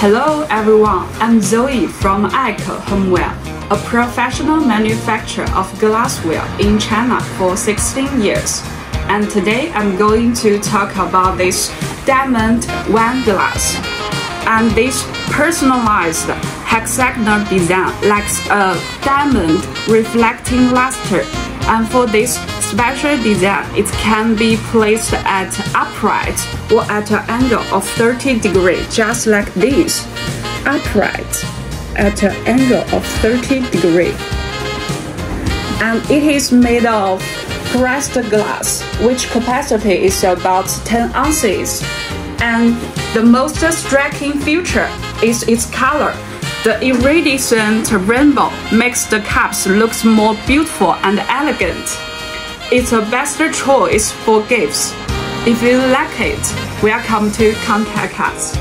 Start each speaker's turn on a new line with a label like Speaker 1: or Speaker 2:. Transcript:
Speaker 1: Hello everyone, I'm Zoe from Aikeyi Homeware, a professional manufacturer of glassware in China for 16 years. And today I'm going to talk about this diamond wine glass. And this personalized hexagonal design lacks a diamond reflecting luster. And for this special design, it can be placed at upright or at an angle of 30 degrees, just like this. Upright at an angle of 30 degrees. And it is made of pressed glass, which capacity is about 10 ounces. And the most striking feature is its color. The iridescent rainbow makes the cups look more beautiful and elegant. It's a best choice for gifts. If you like it, welcome to contact us.